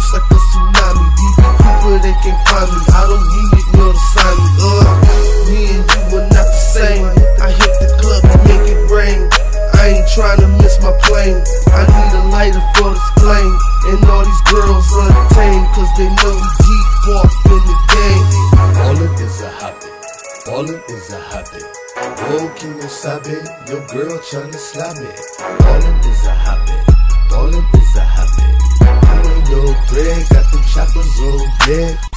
close like a tsunami. These Cooper they can't find me. I don't need it, no to sign me Uh, Me and you are not the same. I hit the club and make it rain. I ain't trying to miss my plane. I need a lighter for this flame. And all these girls untamed, cause they know we deep walk in the game. Ballin' is a habit. Ballin' is a habit. Oh, can you stop it? Your girl tryna slap it. Ballin' is a habit. Ballin' is a habit. Deck.